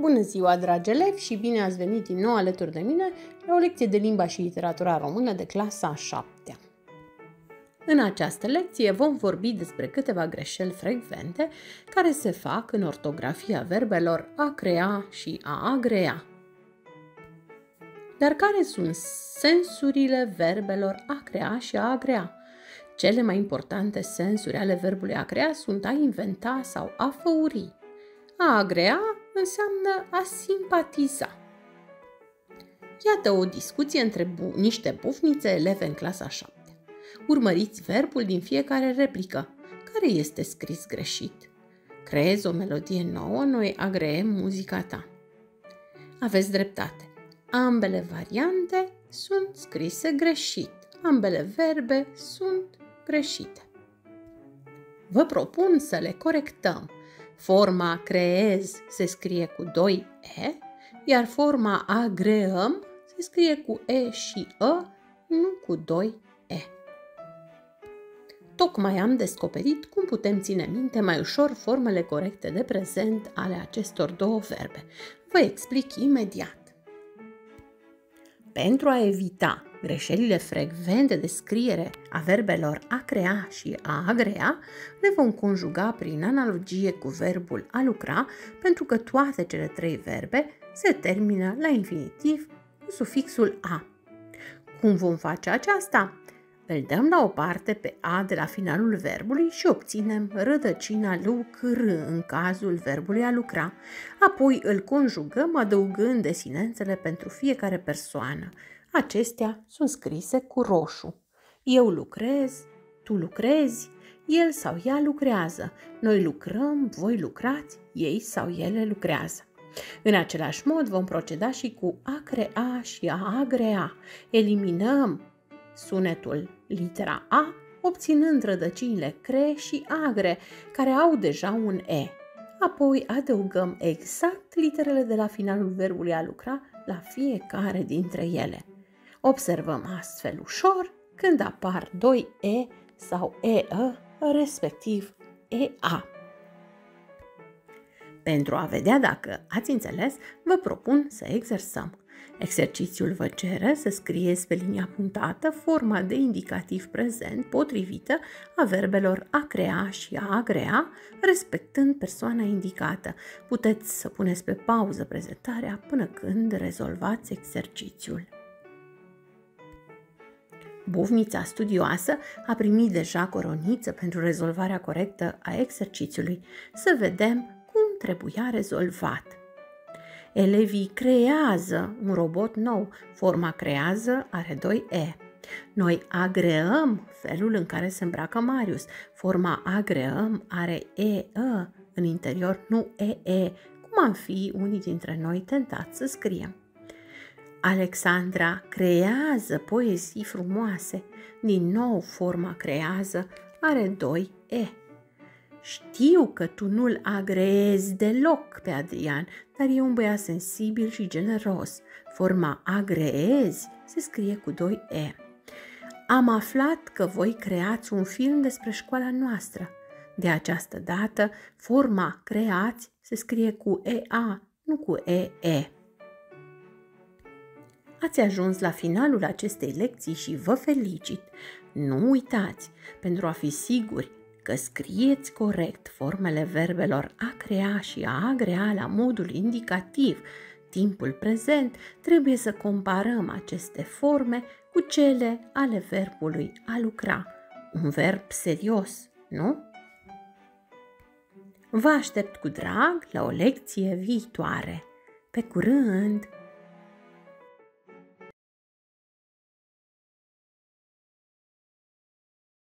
Bună ziua, dragi elevi, și bine ați venit din nou alături de mine la o lecție de limba și literatura română de clasa 7 În această lecție vom vorbi despre câteva greșeli frecvente care se fac în ortografia verbelor a crea și a agrea. Dar care sunt sensurile verbelor a crea și a agrea? Cele mai importante sensuri ale verbului a crea sunt a inventa sau a făuri. A agrea înseamnă a simpatiza. Iată o discuție între bu- niște bufnițe eleve în clasa 7. Urmăriți verbul din fiecare replică. Care este scris greșit? Creezi o melodie nouă, noi agreem muzica ta. Aveți dreptate. Ambele variante sunt scrise greșit. Ambele verbe sunt greșite. Vă propun să le corectăm. Forma creez se scrie cu 2 E, iar forma agreăm se scrie cu E și ă, nu cu 2 E. Tocmai am descoperit cum putem ține minte mai ușor formele corecte de prezent ale acestor două verbe. Vă explic imediat. Pentru a evita greșelile frecvente de scriere a verbelor a crea și a agrea, le vom conjuga prin analogie cu verbul a lucra, pentru că toate cele trei verbe se termină la infinitiv cu sufixul a. Cum vom face aceasta? Îl dăm la o parte pe a de la finalul verbului și obținem rădăcina lucr în cazul verbului a lucra. Apoi îl conjugăm adăugând desinențele pentru fiecare persoană. Acestea sunt scrise cu roșu. Eu lucrez, tu lucrezi, el sau ea lucrează, noi lucrăm, voi lucrați, ei sau ele lucrează. În același mod vom proceda și cu a crea și a agrea. Eliminăm sunetul litera A, obținând rădăcinile cre și agre, care au deja un E. Apoi adăugăm exact literele de la finalul verbului a lucra la fiecare dintre ele. Observăm astfel ușor când apar doi E sau EE, respectiv EA. Pentru a vedea dacă ați înțeles, vă propun să exersăm. Exercițiul vă cere să scrieți pe linia punctată forma de indicativ prezent potrivită a verbelor a crea și a agrea, respectând persoana indicată. Puteți să puneți pe pauză prezentarea până când rezolvați exercițiul. Buvnița studioasă a primit deja coroniță pentru rezolvarea corectă a exercițiului. Să vedem cum trebuia rezolvat. Elevii creează un robot nou. Forma creează are 2 E. Noi agreăm felul în care se îmbracă Marius. Forma agreăm are E, -ă în interior, nu E, E, cum am fi unii dintre noi tentați să scriem. Alexandra creează poezii frumoase. Din nou, forma creează are doi E. Știu că tu nu-l agreezi deloc pe Adrian, dar e un băiat sensibil și generos. Forma agreezi se scrie cu doi E. Am aflat că voi creați un film despre școala noastră. De această dată, forma creați se scrie cu EA, nu cu EE. Ați ajuns la finalul acestei lecții și vă felicit. Nu uitați, pentru a fi siguri că scrieți corect formele verbelor a crea și a agrea la modul indicativ, timpul prezent, trebuie să comparăm aceste forme cu cele ale verbului a lucra. Un verb serios, nu? Vă aștept cu drag la o lecție viitoare. Pe curând!